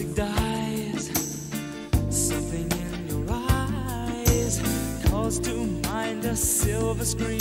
music dies, something in your eyes calls to mind a silver screen.